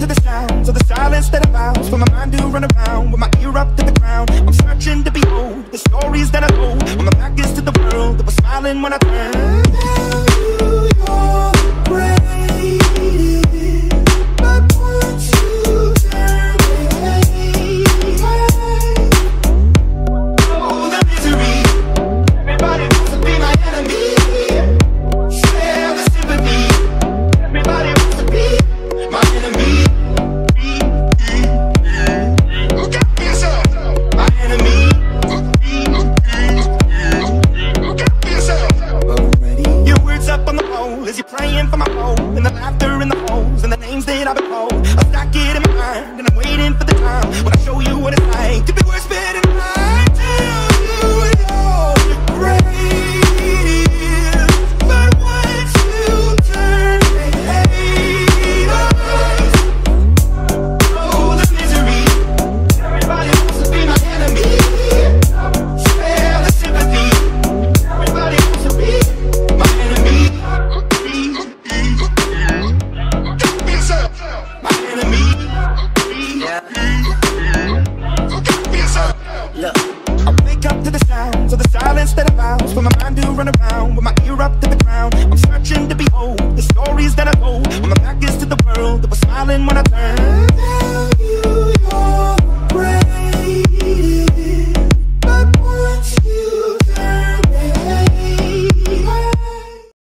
to the sounds of the silence that allows for my mind to run around with my ear up to the ground. I'm searching to behold the stories that I hold. when my back is to the world that was smiling when I turned. On the pole as you're praying for my home, and the laughter in the holes and the names that I've been called. I stack it in my mind, and I'm waiting for the time when I show you Look. I wake up to the sounds of the silence that allows for my mind to run around with my ear up